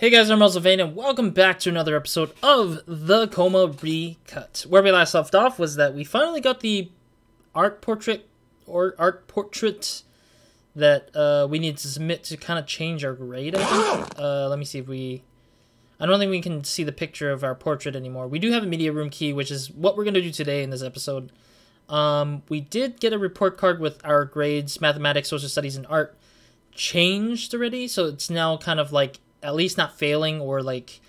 Hey guys, I'm Sylvain, and welcome back to another episode of the Coma Recut. Where we last left off was that we finally got the art portrait or art portrait that uh, we need to submit to kind of change our grade. I think. Uh, let me see if we. I don't think we can see the picture of our portrait anymore. We do have a media room key, which is what we're gonna do today in this episode. Um, we did get a report card with our grades, mathematics, social studies, and art changed already, so it's now kind of like at least not failing or like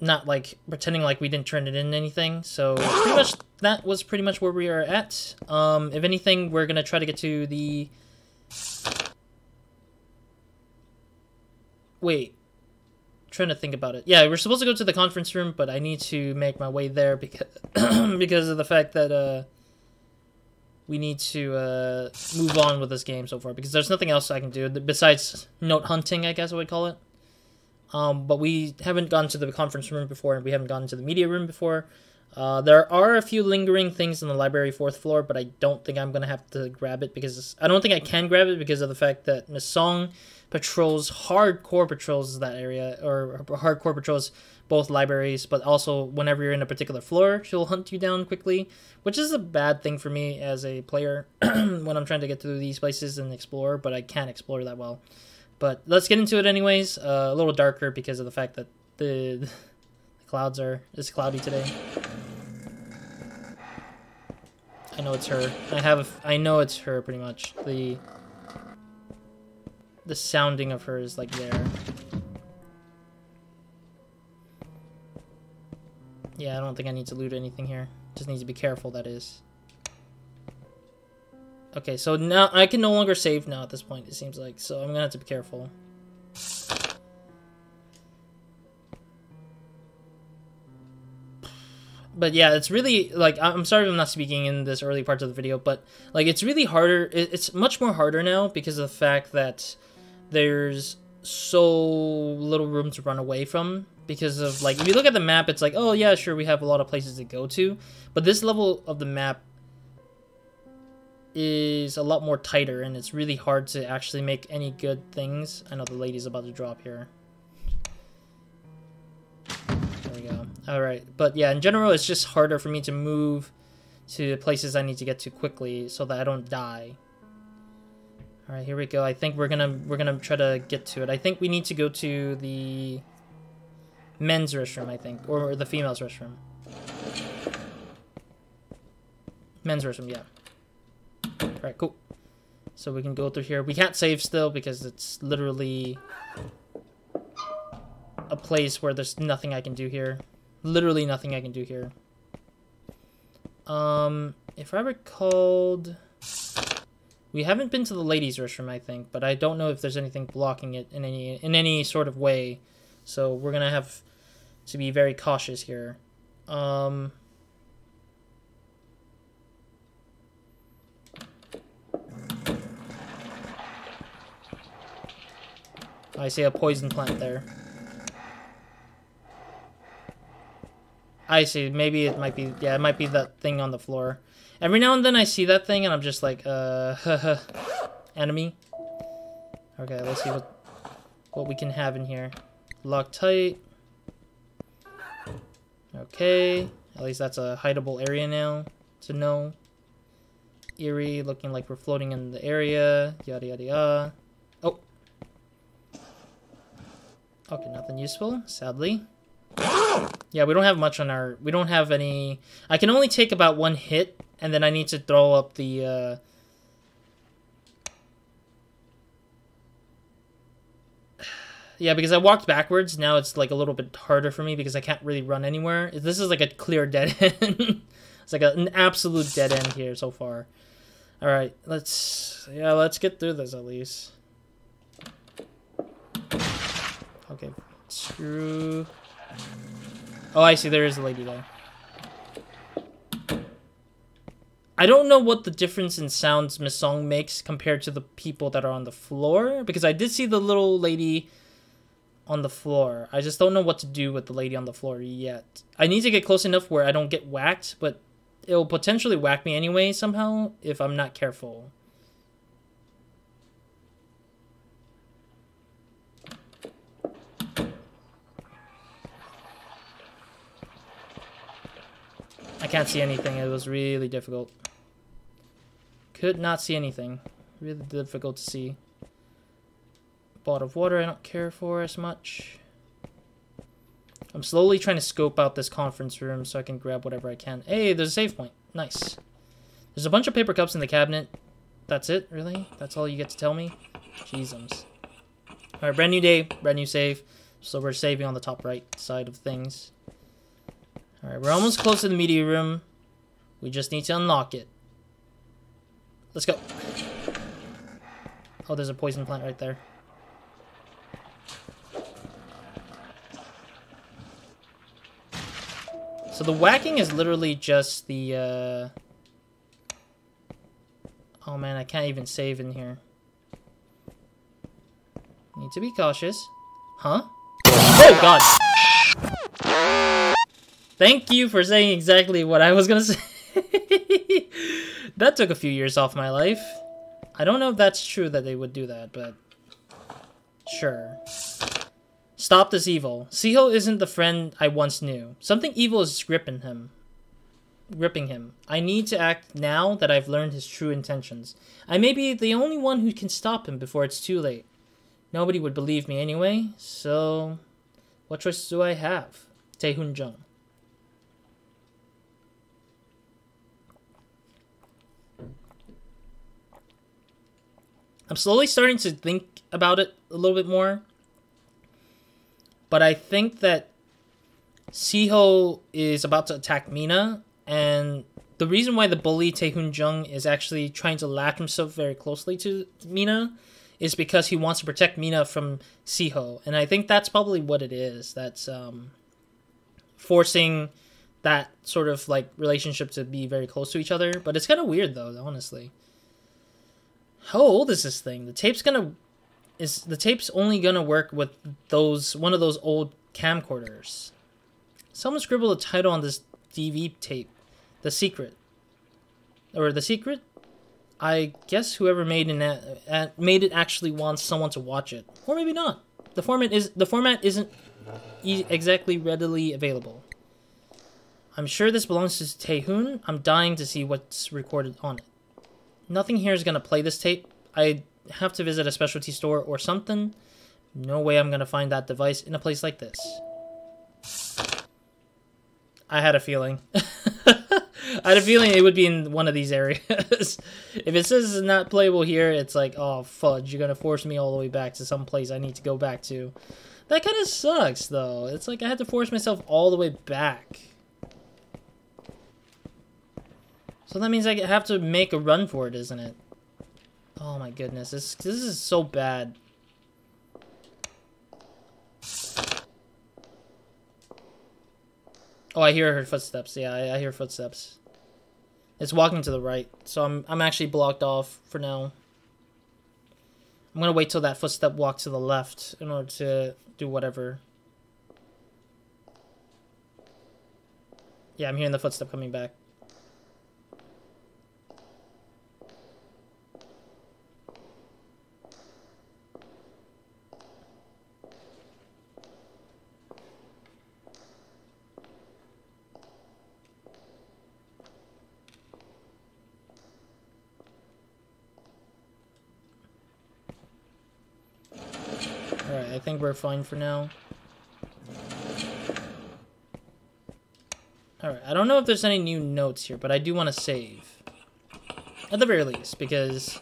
not like pretending like we didn't turn it in anything. So pretty much that was pretty much where we are at. Um, if anything, we're gonna try to get to the. Wait, trying to think about it. Yeah, we're supposed to go to the conference room, but I need to make my way there because because of the fact that uh we need to uh, move on with this game so far because there's nothing else I can do besides note hunting, I guess I would call it. Um, but we haven't gone to the conference room before, and we haven't gone to the media room before. Uh, there are a few lingering things in the library fourth floor, but I don't think I'm gonna have to grab it because I don't think I can grab it because of the fact that Miss Song patrols hardcore patrols that area or hardcore patrols both libraries, but also whenever you're in a particular floor, she'll hunt you down quickly, which is a bad thing for me as a player when I'm trying to get through these places and explore, but I can't explore that well. But let's get into it anyways. Uh, a little darker because of the fact that the, the clouds are it's cloudy today. I know it's her. I have I know it's her pretty much. The the sounding of her is like there. Yeah, I don't think I need to loot anything here. Just need to be careful, that is. Okay, so now I can no longer save now at this point, it seems like. So I'm gonna have to be careful. But yeah, it's really, like, I'm sorry if I'm not speaking in this early parts of the video, but, like, it's really harder, it's much more harder now because of the fact that there's so little room to run away from because of, like, if you look at the map, it's like, oh yeah, sure, we have a lot of places to go to, but this level of the map is a lot more tighter and it's really hard to actually make any good things. I know the lady's about to drop here. There we go. Alright, but yeah, in general, it's just harder for me to move to places I need to get to quickly so that I don't die. Alright, here we go. I think we're gonna we're gonna try to get to it. I think we need to go to the men's restroom, I think, or the female's restroom. Men's restroom, yeah. Alright, cool. So we can go through here. We can't save still because it's literally a place where there's nothing I can do here. Literally nothing I can do here. Um, if I recalled... We haven't been to the ladies' restroom, I think, but I don't know if there's anything blocking it in any in any sort of way. So we're gonna have to be very cautious here. Um, I see a poison plant there. I see. Maybe it might be... Yeah, it might be that thing on the floor. Every now and then I see that thing and I'm just like, uh... enemy. Okay, let's see what, what we can have in here. Lock tight. Okay. At least that's a hideable area now to know. Eerie, looking like we're floating in the area. Yada yada yada. Oh, Okay, nothing useful, sadly. Yeah, we don't have much on our... We don't have any... I can only take about one hit, and then I need to throw up the... Uh... Yeah, because I walked backwards, now it's like a little bit harder for me because I can't really run anywhere. This is like a clear dead end. it's like an absolute dead end here so far. Alright, let's... Yeah, let's get through this at least. Okay, screw. Oh, I see. There is a lady there. I don't know what the difference in sounds Miss Song makes compared to the people that are on the floor, because I did see the little lady on the floor. I just don't know what to do with the lady on the floor yet. I need to get close enough where I don't get whacked, but it'll potentially whack me anyway somehow if I'm not careful. Can't see anything. It was really difficult. Could not see anything. Really difficult to see. Bottle of water I don't care for as much. I'm slowly trying to scope out this conference room so I can grab whatever I can. Hey, there's a save point. Nice. There's a bunch of paper cups in the cabinet. That's it, really? That's all you get to tell me? Jeezums. Alright, brand new day, brand new save. So we're saving on the top right side of things. Alright, we're almost close to the media room. We just need to unlock it. Let's go. Oh, there's a poison plant right there. So the whacking is literally just the, uh... Oh man, I can't even save in here. Need to be cautious. Huh? Oh god! Thank you for saying exactly what I was gonna say. that took a few years off my life. I don't know if that's true that they would do that, but... Sure. Stop this evil. Siho isn't the friend I once knew. Something evil is gripping him. Gripping him. I need to act now that I've learned his true intentions. I may be the only one who can stop him before it's too late. Nobody would believe me anyway, so... What choice do I have? Taehoon Jung. I'm slowly starting to think about it a little bit more. But I think that Siho is about to attack Mina, and the reason why the bully Taehoon Jung is actually trying to latch himself very closely to Mina is because he wants to protect Mina from Siho, and I think that's probably what it is. That's um, forcing that sort of like relationship to be very close to each other. But it's kind of weird though, honestly. How old is this thing? The tape's gonna is the tape's only gonna work with those one of those old camcorders. Someone scribbled a title on this DV tape, "The Secret," or "The Secret." I guess whoever made it made it actually wants someone to watch it, or maybe not. The format is the format isn't e exactly readily available. I'm sure this belongs to Taehoon. I'm dying to see what's recorded on it. Nothing here is gonna play this tape. I have to visit a specialty store or something. No way I'm going to find that device in a place like this. I had a feeling. I had a feeling it would be in one of these areas. if it says it's not playable here, it's like, oh, fudge, you're going to force me all the way back to some place I need to go back to. That kind of sucks, though. It's like I had to force myself all the way back. So that means I have to make a run for it, isn't it? Oh my goodness, this this is so bad. Oh, I hear her footsteps. Yeah, I, I hear footsteps. It's walking to the right, so I'm I'm actually blocked off for now. I'm gonna wait till that footstep walks to the left in order to do whatever. Yeah, I'm hearing the footstep coming back. think we're fine for now. Alright, I don't know if there's any new notes here, but I do want to save. At the very least, because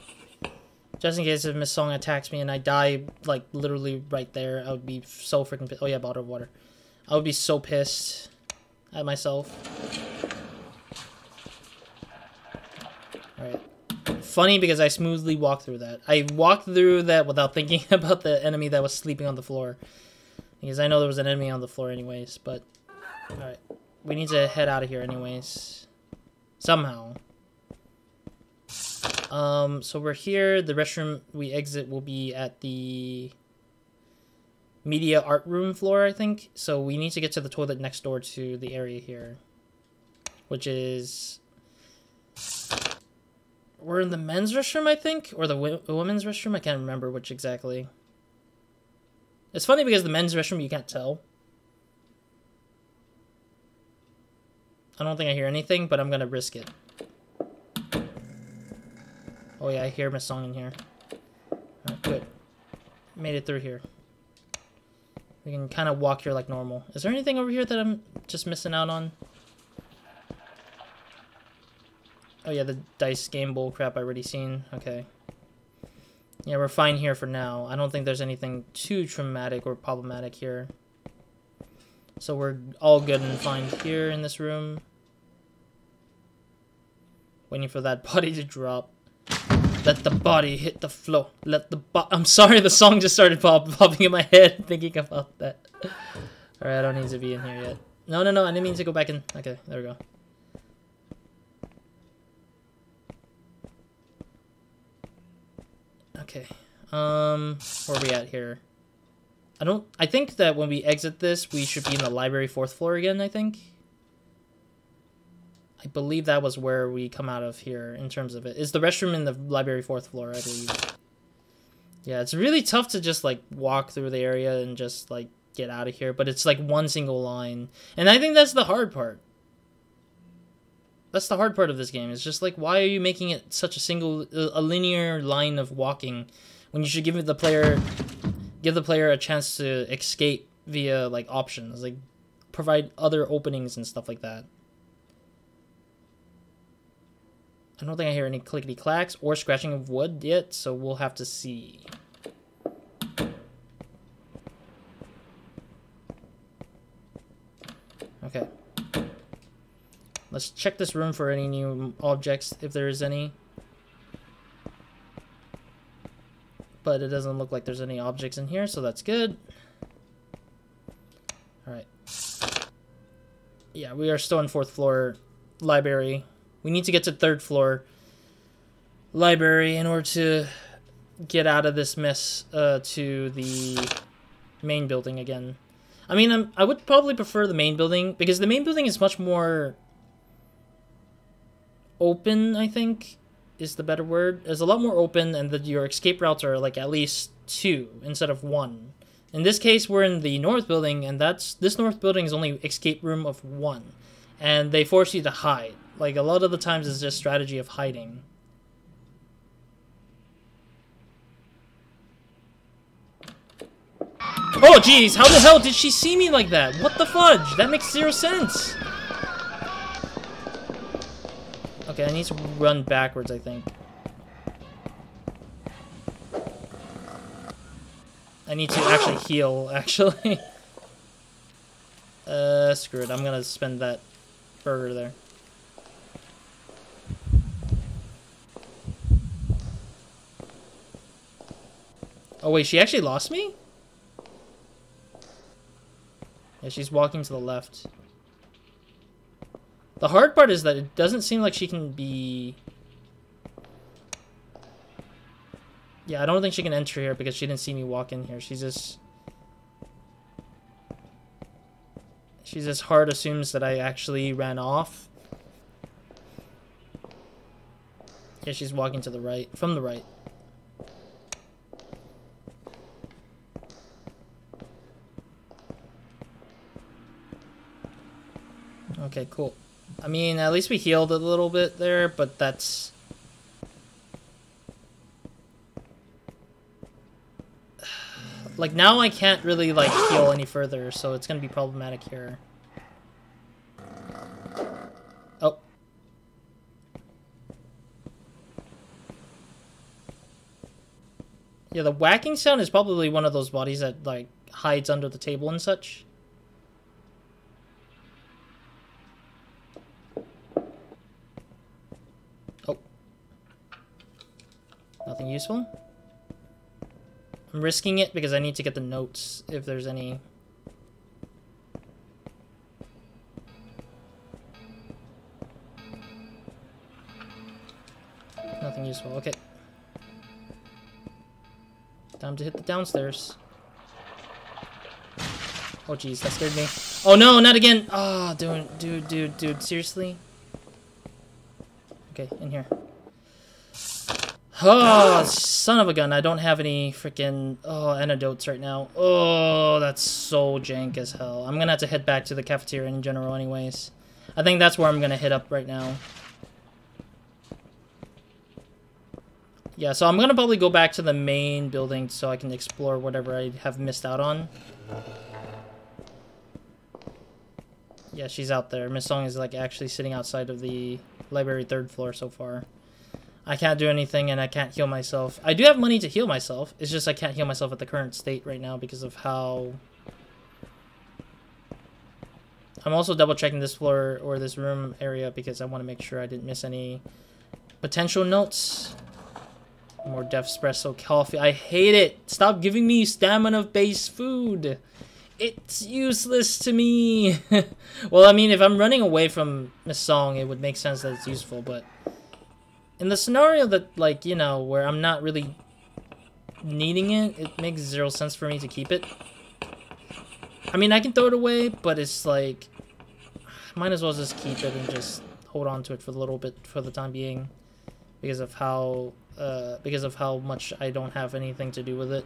just in case if Miss Song attacks me and I die, like, literally right there, I would be so freaking pissed. Oh yeah, bottle of water. I would be so pissed at myself. Alright funny because I smoothly walked through that. I walked through that without thinking about the enemy that was sleeping on the floor. Because I know there was an enemy on the floor anyways, but... Alright. We need to head out of here anyways. Somehow. Um, so we're here. The restroom we exit will be at the media art room floor, I think. So we need to get to the toilet next door to the area here. Which is we're in the men's restroom, I think, or the women's restroom. I can't remember which exactly. It's funny because the men's restroom you can't tell. I don't think I hear anything, but I'm gonna risk it. Oh yeah, I hear Miss Song in here. Alright, good. Made it through here. We can kind of walk here like normal. Is there anything over here that I'm just missing out on? Oh yeah, the dice game bull crap I already seen. Okay. Yeah, we're fine here for now. I don't think there's anything too traumatic or problematic here. So we're all good and fine here in this room. Waiting for that body to drop. Let the body hit the floor. Let the bo- I'm sorry, the song just started pop popping in my head thinking about that. Alright, I don't need to be in here yet. No, no, no, I didn't mean to go back in. Okay, there we go. Okay. Um, where are we at here? I don't... I think that when we exit this, we should be in the library fourth floor again, I think. I believe that was where we come out of here in terms of it. Is the restroom in the library fourth floor, I believe. Yeah, it's really tough to just, like, walk through the area and just, like, get out of here. But it's, like, one single line. And I think that's the hard part. That's the hard part of this game. It's just, like, why are you making it such a single... a linear line of walking when you should give the player... give the player a chance to escape via, like, options. Like, provide other openings and stuff like that. I don't think I hear any clickety clacks or scratching of wood yet, so we'll have to see. Okay. Let's check this room for any new objects, if there is any. But it doesn't look like there's any objects in here, so that's good. Alright. Yeah, we are still in fourth floor library. We need to get to third floor library in order to get out of this mess uh, to the main building again. I mean, I'm, I would probably prefer the main building because the main building is much more open, I think, is the better word. It's a lot more open and that your escape routes are like at least two instead of one. In this case, we're in the north building and that's this north building is only escape room of one. And they force you to hide. Like, a lot of the times it's just strategy of hiding. Oh, jeez, how the hell did she see me like that? What the fudge? That makes zero sense. Okay, I need to run backwards, I think. I need to actually heal, actually. uh, screw it. I'm gonna spend that burger there. Oh wait, she actually lost me? Yeah, she's walking to the left. The hard part is that it doesn't seem like she can be... Yeah, I don't think she can enter here because she didn't see me walk in here. She's just... She's just hard assumes that I actually ran off. Yeah, she's walking to the right. From the right. Okay, cool. I mean, at least we healed a little bit there, but that's... Like, now I can't really, like, heal any further, so it's gonna be problematic here. Oh. Yeah, the whacking sound is probably one of those bodies that, like, hides under the table and such. Nothing useful? I'm risking it because I need to get the notes if there's any. Nothing useful. Okay. Time to hit the downstairs. Oh jeez, that scared me. Oh no, not again! Oh, dude, dude, dude, dude, seriously? Okay, in here. Oh, son of a gun. I don't have any freaking oh antidotes right now. Oh, that's so jank as hell. I'm gonna have to head back to the cafeteria in general anyways. I think that's where I'm gonna hit up right now. Yeah, so I'm gonna probably go back to the main building so I can explore whatever I have missed out on. Yeah, she's out there. Miss Song is like actually sitting outside of the library third floor so far. I can't do anything and I can't heal myself. I do have money to heal myself. It's just I can't heal myself at the current state right now because of how... I'm also double checking this floor or this room area because I want to make sure I didn't miss any potential notes. More Death Espresso coffee. I hate it. Stop giving me stamina-based food. It's useless to me. well, I mean, if I'm running away from Miss Song, it would make sense that it's useful, but... In the scenario that, like, you know, where I'm not really needing it, it makes zero sense for me to keep it. I mean, I can throw it away, but it's like... Might as well just keep it and just hold on to it for a little bit for the time being. Because of how uh, because of how much I don't have anything to do with it.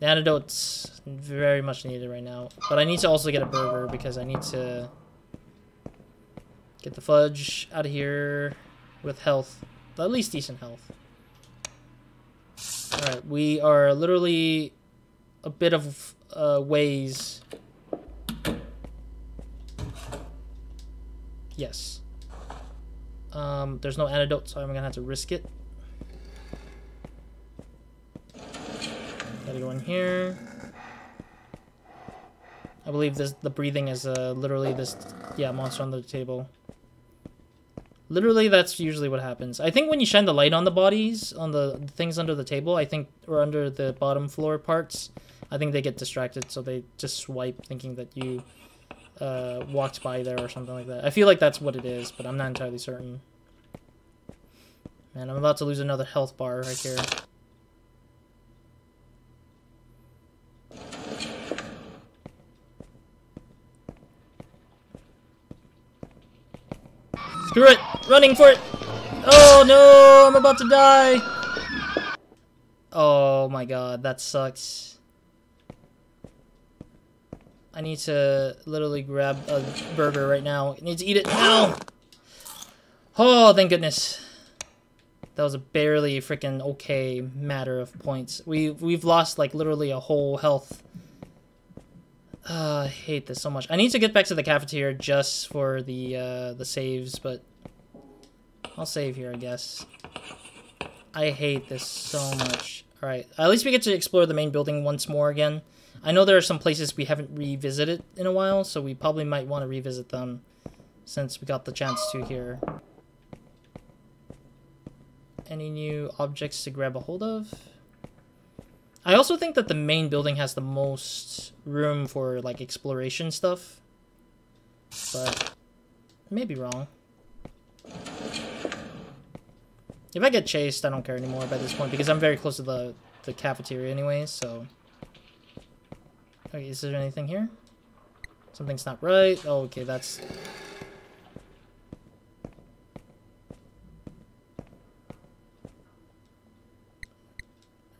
The antidote's very much needed right now. But I need to also get a burger because I need to get the fudge out of here with health. At least decent health. Alright, we are literally a bit of uh, ways. Yes. Um, there's no antidote, so I'm gonna have to risk it. Gotta go in here. I believe this the breathing is uh, literally this, yeah, monster on the table. Literally, that's usually what happens. I think when you shine the light on the bodies, on the things under the table, I think, or under the bottom floor parts, I think they get distracted, so they just swipe thinking that you uh, walked by there or something like that. I feel like that's what it is, but I'm not entirely certain. Man, I'm about to lose another health bar right here. Screw it! Running for it! Oh no! I'm about to die! Oh my god, that sucks. I need to literally grab a burger right now. I need to eat it now! Oh, thank goodness. That was a barely freaking okay matter of points. We, we've lost, like, literally a whole health. Uh, I hate this so much. I need to get back to the cafeteria just for the, uh, the saves, but... I'll save here, I guess. I hate this so much. Alright, at least we get to explore the main building once more again. I know there are some places we haven't revisited in a while, so we probably might want to revisit them since we got the chance to here. Any new objects to grab a hold of? I also think that the main building has the most room for like exploration stuff. But maybe wrong. If I get chased, I don't care anymore by this point because I'm very close to the, the cafeteria anyway, so Okay, is there anything here? Something's not right. Oh, okay, that's...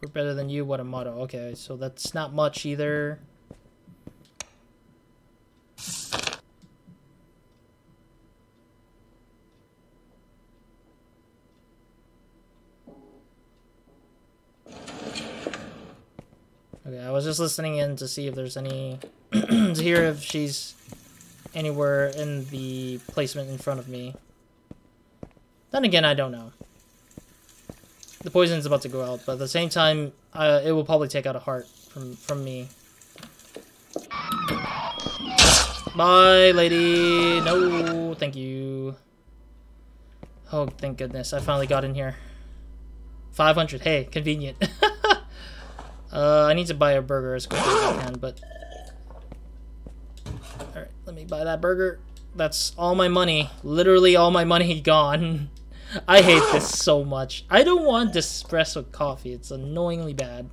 We're better than you, what a motto. Okay, so that's not much either. Was just listening in to see if there's any... to hear if she's anywhere in the placement in front of me. Then again, I don't know. The poison's about to go out, but at the same time, uh, it will probably take out a heart from, from me. Bye, lady! No, thank you. Oh, thank goodness, I finally got in here. 500, hey, convenient. Uh, I need to buy a burger as quickly as I can, but... Alright, let me buy that burger. That's all my money. Literally all my money gone. I hate this so much. I don't want espresso coffee. It's annoyingly bad.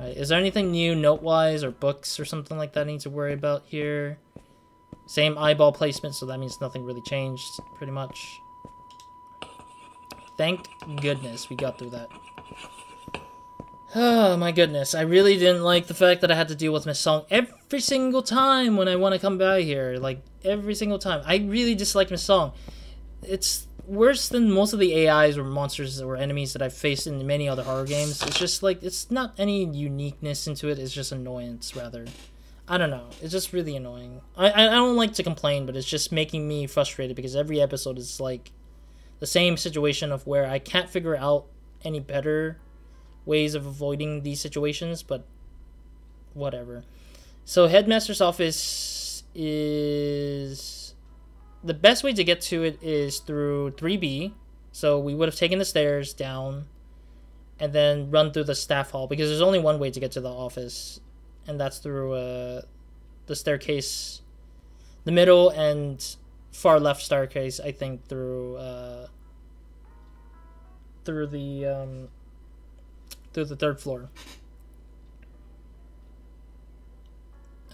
Alright, is there anything new note-wise or books or something like that I need to worry about here? Same eyeball placement, so that means nothing really changed, pretty much. Thank goodness we got through that. Oh my goodness, I really didn't like the fact that I had to deal with Miss Song every single time when I want to come by here. Like, every single time. I really dislike Miss Song. It's worse than most of the AIs or monsters or enemies that I've faced in many other horror games. It's just like, it's not any uniqueness into it, it's just annoyance, rather. I don't know. It's just really annoying. I, I don't like to complain, but it's just making me frustrated because every episode is like the same situation of where I can't figure out any better ways of avoiding these situations, but whatever. So headmaster's office is the best way to get to it is through 3B. So we would have taken the stairs down and then run through the staff hall because there's only one way to get to the office and that's through uh, the staircase, the middle and far left staircase. I think through uh, through the um, through the third floor.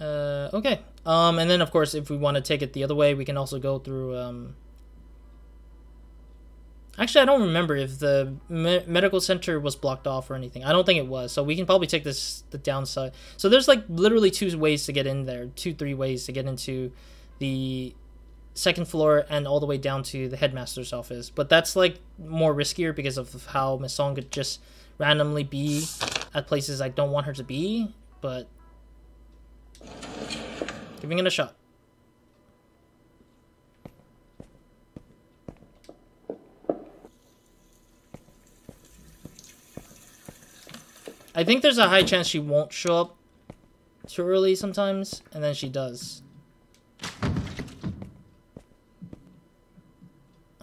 Uh, okay. Um, and then of course, if we want to take it the other way, we can also go through. Um... Actually, I don't remember if the me- medical center was blocked off or anything. I don't think it was. So we can probably take this the downside. So there's like literally two ways to get in there, two three ways to get into the second floor and all the way down to the headmaster's office. But that's like more riskier because of how could just randomly be at places I don't want her to be, but giving it a shot. I think there's a high chance she won't show up too early sometimes, and then she does.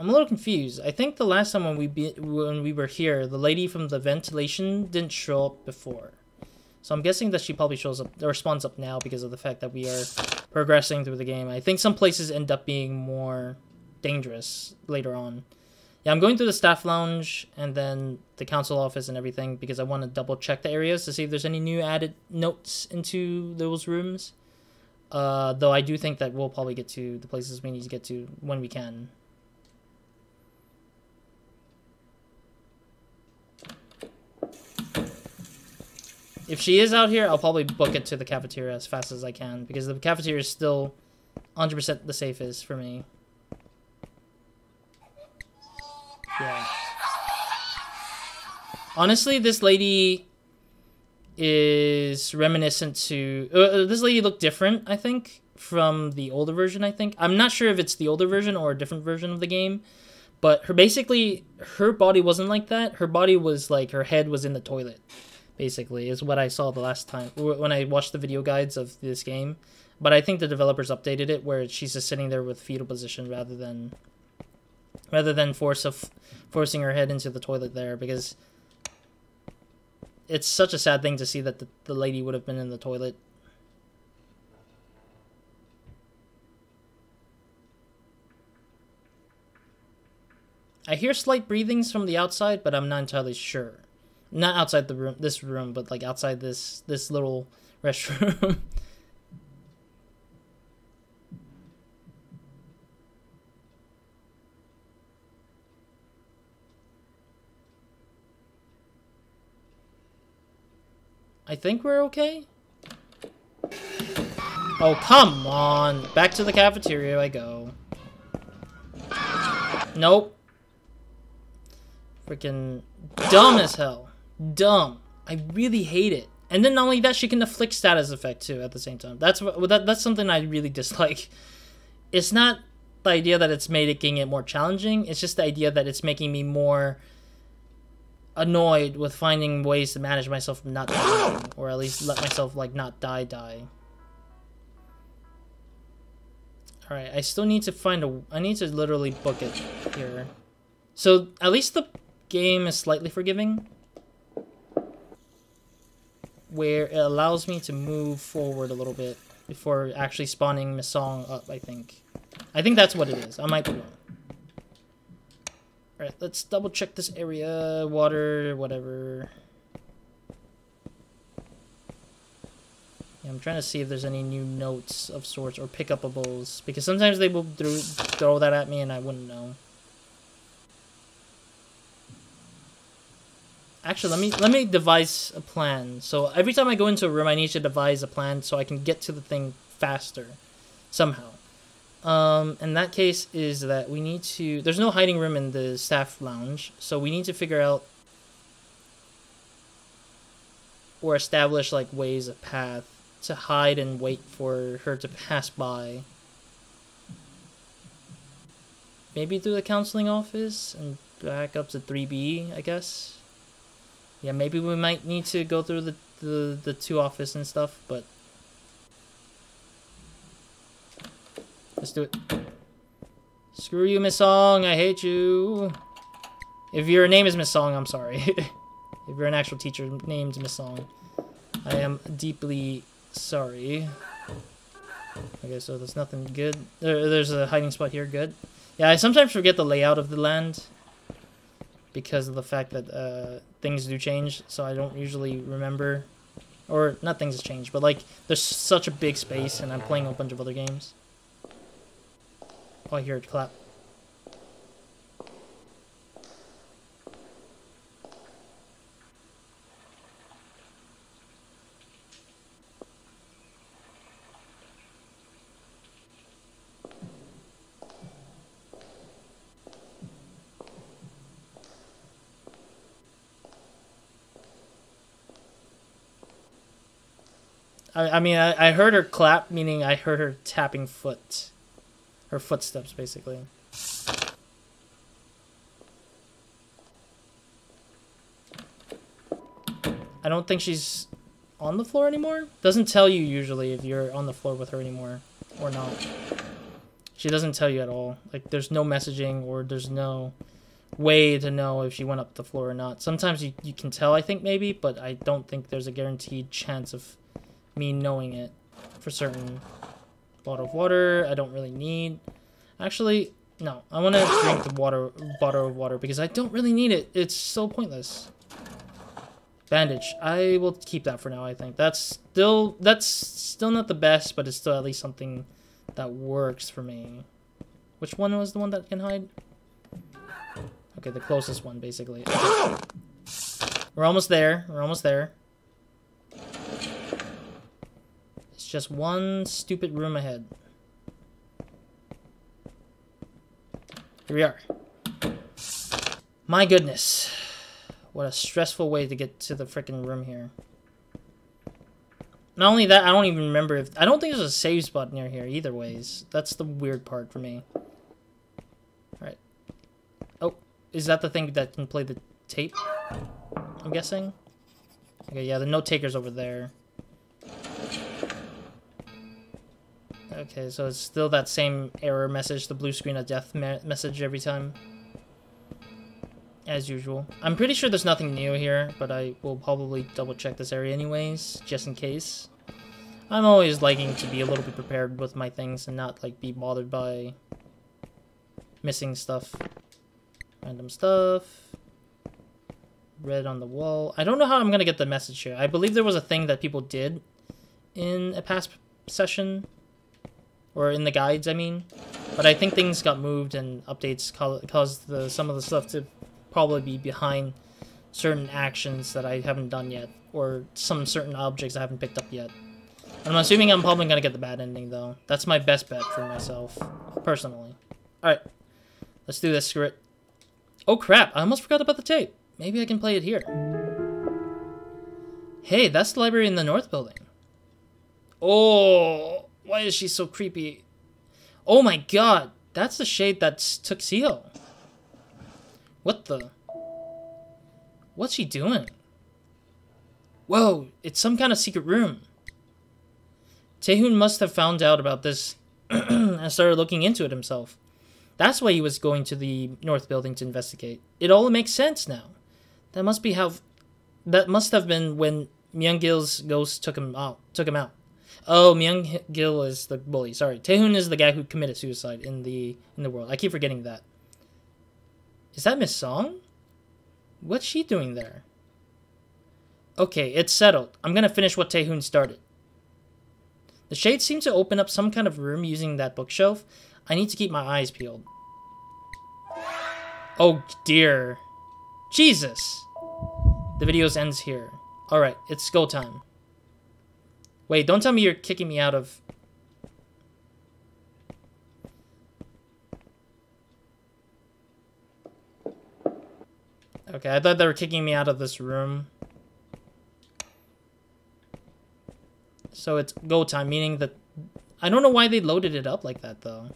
I'm a little confused. I think the last time when we when we were here, the lady from the ventilation didn't show up before. So I'm guessing that she probably shows up or up now because of the fact that we are progressing through the game. I think some places end up being more dangerous later on. Yeah, I'm going through the staff lounge and then the council office and everything because I want to double check the areas to see if there's any new added notes into those rooms. Uh, though I do think that we'll probably get to the places we need to get to when we can. If she is out here, I'll probably book it to the cafeteria as fast as I can because the cafeteria is still 100% the safest for me. Yeah. Honestly, this lady is reminiscent to... Uh, uh, this lady looked different, I think, from the older version, I think. I'm not sure if it's the older version or a different version of the game. But her basically, her body wasn't like that. Her body was like, her head was in the toilet basically is what I saw the last time when I watched the video guides of this game. But I think the developers updated it where she's just sitting there with fetal position rather than rather than force of forcing her head into the toilet there because it's such a sad thing to see that the, the lady would have been in the toilet. I hear slight breathings from the outside, but I'm not entirely sure. Not outside the room, this room, but like outside this this little restroom. I think we're okay. Oh, come on. Back to the cafeteria I go. Nope. Freaking dumb as hell dumb. I really hate it. And then not only that, she can afflict status effect too at the same time. That's that, that's something I really dislike. It's not the idea that it's making it more challenging. It's just the idea that it's making me more annoyed with finding ways to manage myself from not dying, or at least let myself like not die die. All right, I still need to find a. I need to literally book it here. So at least the game is slightly forgiving where it allows me to move forward a little bit before actually spawning Miss Song up, I think. I think that's what it is. I might be wrong. Alright, let's double check this area. Water, whatever. Yeah, I'm trying to see if there's any new notes of sorts or pickupables. Because sometimes they will throw that at me and I wouldn't know. Actually, let me let me devise a plan. So every time I go into a room, I need to devise a plan so I can get to the thing faster, somehow. Um, that case, is that we need to. There's no hiding room in the staff lounge, so we need to figure out or establish like ways of path to hide and wait for her to pass by. Maybe through the counseling office and back up to 3B, I guess. Yeah, maybe we might need to go through the, the, the two office and stuff, but... Let's do it. Screw you, Miss Song, I hate you. If your name is Miss Song, I'm sorry. if you're an actual teacher named Miss Song, I am deeply sorry. Okay, so there's nothing good. There, there's a hiding spot here, good. Yeah, I sometimes forget the layout of the land because of the fact that uh, things do change, so I don't usually remember. Or, not things change, but like, there's such a big space and I'm playing a bunch of other games. Oh, I hear it clap. I, I mean, I, I heard her clap, meaning I heard her tapping foot. Her footsteps, basically. I don't think she's on the floor anymore. Doesn't tell you usually if you're on the floor with her anymore or not. She doesn't tell you at all. Like, there's no messaging or there's no way to know if she went up the floor or not. Sometimes you, you can tell, I think, maybe, but I don't think there's a guaranteed chance of me knowing it for certain. Bottle of water, I don't really need. Actually, no. I want to drink the water, bottle of water because I don't really need it. It's so pointless. Bandage. I will keep that for now, I think. That's still, that's still not the best, but it's still at least something that works for me. Which one was the one that can hide? Okay, the closest one, basically. Okay. We're almost there. We're almost there. Just one stupid room ahead. Here we are. My goodness. What a stressful way to get to the freaking room here. Not only that, I don't even remember if... I don't think there's a save spot near here either ways. That's the weird part for me. Alright. Oh, is that the thing that can play the tape? I'm guessing? Okay, yeah, the note taker's over there. Okay, so it's still that same error message, the blue screen of death me message every time. As usual. I'm pretty sure there's nothing new here, but I will probably double check this area anyways, just in case. I'm always liking to be a little bit prepared with my things and not like be bothered by missing stuff. Random stuff. Red on the wall. I don't know how I'm gonna get the message here. I believe there was a thing that people did in a past session or in the guides, I mean. But I think things got moved and updates caused the, some of the stuff to probably be behind certain actions that I haven't done yet, or some certain objects I haven't picked up yet. I'm assuming I'm probably to get the bad ending, though. That's my best bet for myself, personally. Alright, let's do this, screw it. Oh crap, I almost forgot about the tape. Maybe I can play it here. Hey, that's the library in the north building. Oh, why is she so creepy? Oh my god, that's the shade that took Tuxedo. What the? What's she doing? Whoa, it's some kind of secret room. Taehoon must have found out about this and started looking into it himself. That's why he was going to the North Building to investigate. It all makes sense now. That must be how... That must have been when Myung-gil's ghost took him out. Took him out. Oh, Myung Gil is the bully. Sorry, Taehoon is the guy who committed suicide in the in the world. I keep forgetting that. Is that Miss Song? What's she doing there? Okay, it's settled. I'm gonna finish what Taehoon started. The shade seems to open up some kind of room using that bookshelf. I need to keep my eyes peeled. Oh dear. Jesus. The video ends here. Alright, it's go time. Wait, don't tell me you're kicking me out of... Okay, I thought they were kicking me out of this room. So it's go time, meaning that... I don't know why they loaded it up like that, though.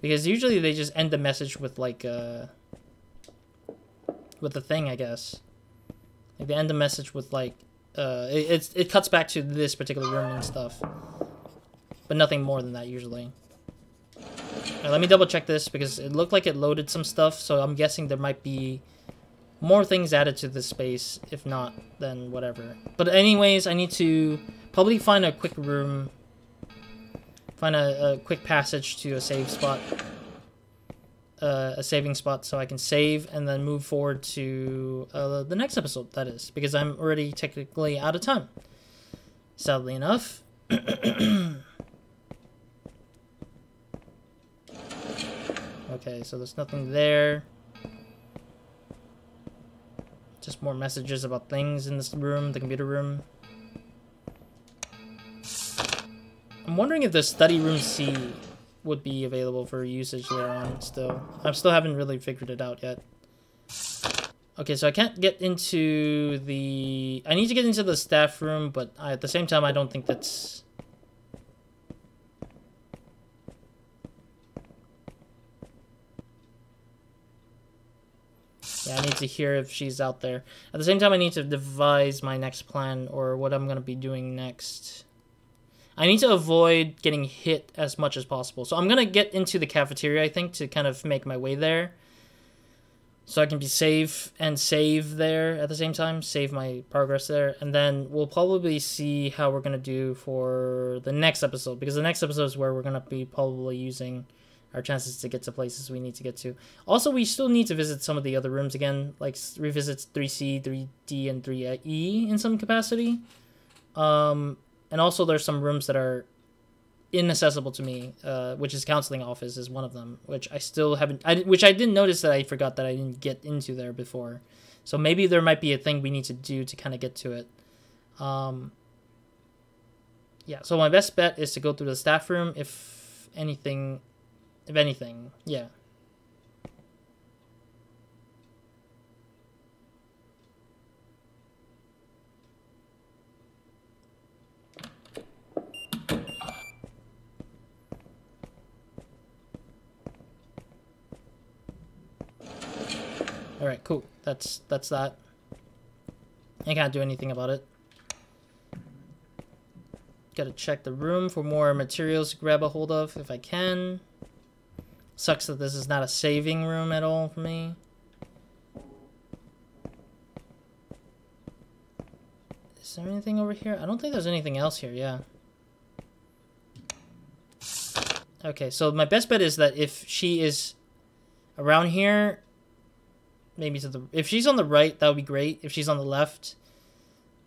Because usually they just end the message with, like, uh... With the thing, I guess. Like, they end the message with, like... Uh, it, it cuts back to this particular room and stuff. But nothing more than that, usually. Right, let me double check this, because it looked like it loaded some stuff, so I'm guessing there might be more things added to this space. If not, then whatever. But anyways, I need to probably find a quick room. Find a, a quick passage to a safe spot. Uh, a saving spot so I can save and then move forward to uh, the next episode, that is. Because I'm already technically out of time. Sadly enough. okay, so there's nothing there. Just more messages about things in this room, the computer room. I'm wondering if the study room C would be available for usage later on still. I still haven't really figured it out yet. Okay, so I can't get into the... I need to get into the staff room, but I, at the same time, I don't think that's Yeah, I need to hear if she's out there. At the same time, I need to devise my next plan or what I'm going to be doing next. I need to avoid getting hit as much as possible. So I'm going to get into the cafeteria, I think, to kind of make my way there. So I can be safe and save there at the same time. Save my progress there. And then we'll probably see how we're going to do for the next episode. Because the next episode is where we're going to be probably using our chances to get to places we need to get to. Also, we still need to visit some of the other rooms again, like revisit 3C, 3D, and 3E in some capacity. Um, and also, there's some rooms that are inaccessible to me, uh, which is counseling office is one of them, which I still haven't, I, which I didn't notice that I forgot that I didn't get into there before. So maybe there might be a thing we need to do to kind of get to it. Um, yeah, so my best bet is to go through the staff room. If anything if anything, yeah. Alright, cool. That's that's that. I can't do anything about it. Gotta check the room for more materials to grab a hold of if I can. Sucks that this is not a saving room at all for me. Is there anything over here? I don't think there's anything else here, yeah. Okay, so my best bet is that if she is around here, maybe to the... If she's on the right, that would be great. If she's on the left,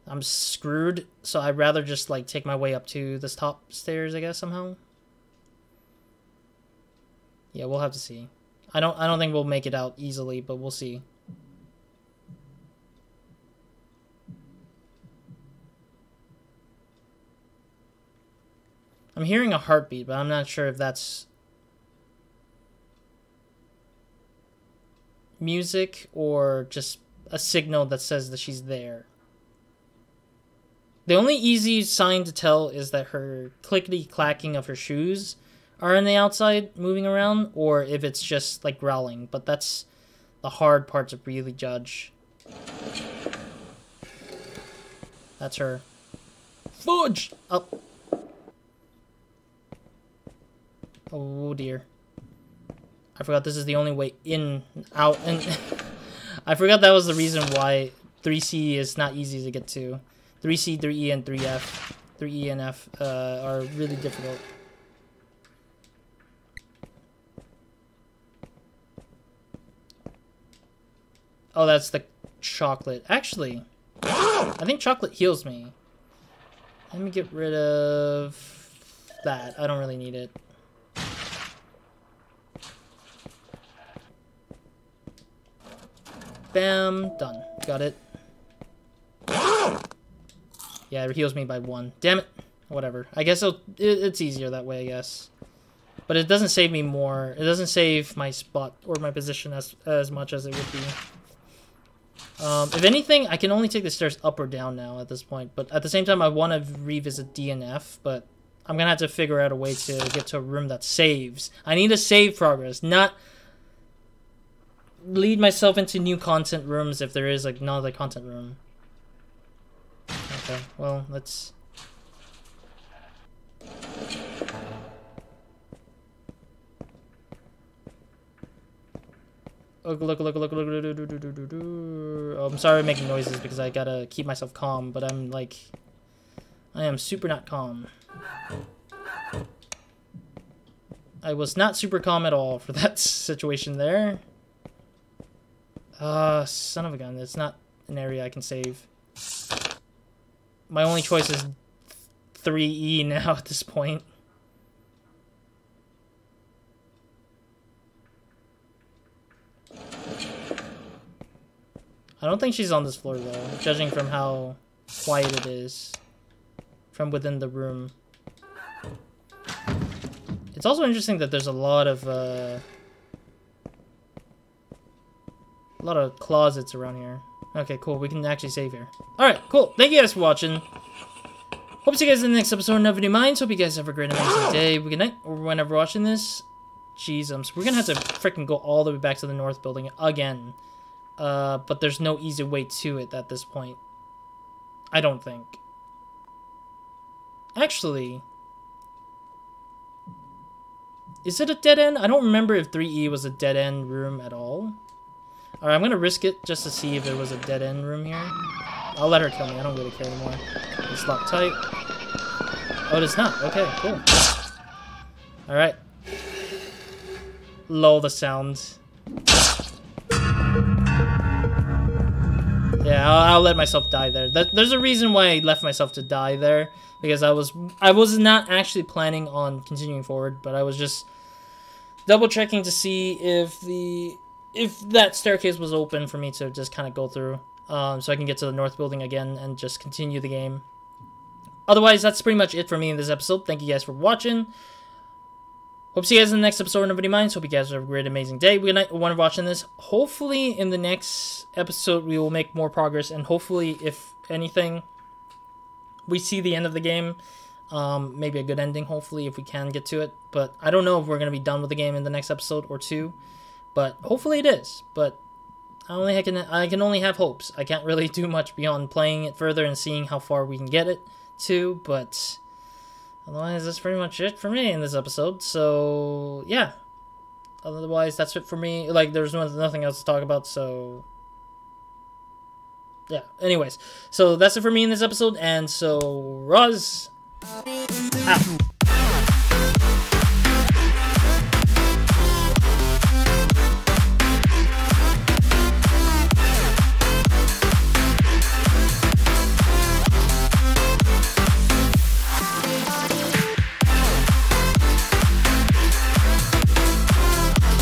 I'm screwed. So I'd rather just, like, take my way up to this top stairs, I guess, somehow. Yeah, we'll have to see. I don't I don't think we'll make it out easily, but we'll see. I'm hearing a heartbeat, but I'm not sure if that's music or just a signal that says that she's there. The only easy sign to tell is that her clickety clacking of her shoes are on the outside moving around or if it's just like growling, but that's the hard part to really judge. That's her. Fudge! Up. Oh dear. I forgot this is the only way in, out, and I forgot that was the reason why 3C is not easy to get to. 3C, 3E, and 3F, 3E and F uh, are really difficult. Oh, that's the chocolate. Actually, I think chocolate heals me. Let me get rid of that. I don't really need it. Bam. Done. Got it. Yeah, it heals me by one. Damn it. Whatever. I guess it, it's easier that way, I guess. But it doesn't save me more. It doesn't save my spot or my position as, as much as it would be. Um, if anything, I can only take the stairs up or down now at this point. But at the same time, I want to revisit DNF. But I'm going to have to figure out a way to get to a room that saves. I need to save progress, not lead myself into new content rooms if there is like another content room. Okay, well, let's... Look, look, look, look, look. Oh, I'm sorry I'm making noises because I gotta keep myself calm, but I'm like... I am super not calm. I was not super calm at all for that situation there. Uh, son of a gun. That's not an area I can save. My only choice is 3E now at this point. I don't think she's on this floor though, judging from how quiet it is from within the room. It's also interesting that there's a lot of uh, a lot of closets around here. Okay, cool. We can actually save here. Alright, cool. Thank you guys for watching. Hope to see you guys in the next episode of Never New Minds. Hope you guys have a great, amazing day, good night, or whenever watching this. Jeez, um, so we're gonna have to freaking go all the way back to the north building again. Uh, but there's no easy way to it at this point. I don't think. Actually... Is it a dead end? I don't remember if 3E was a dead end room at all. Alright, I'm gonna risk it just to see if there was a dead end room here. I'll let her kill me. I don't really care anymore. It's locked tight. Oh, it's not. Okay, cool. Alright. Lull the sounds. Yeah, I'll, I'll, let myself die there. there's a reason why I left myself to die there because I was I was not actually planning on continuing forward, but I was just double checking to see if the if that staircase was open for me to just kind of go through, um, so I can get to the north building again and just continue the game. Otherwise, that's pretty much it for me in this episode. Thank you guys for watching. Hope to see you guys in the next episode of Nobody Minds. Hope you guys have a great, amazing day. Good night. One watching this. Hopefully, in the next episode, we will make more progress, and hopefully, if anything, we see the end of the game. Um, maybe a good ending, hopefully, if we can get to it. But I don't know if we're going to be done with the game in the next episode or two. But hopefully it is. But I only I can I can only have hopes. I can't really do much beyond playing it further and seeing how far we can get it to. But otherwise, that's pretty much it for me in this episode. So yeah. Otherwise, that's it for me. Like, there's nothing else to talk about. So yeah. Anyways, so that's it for me in this episode. And so Roz out.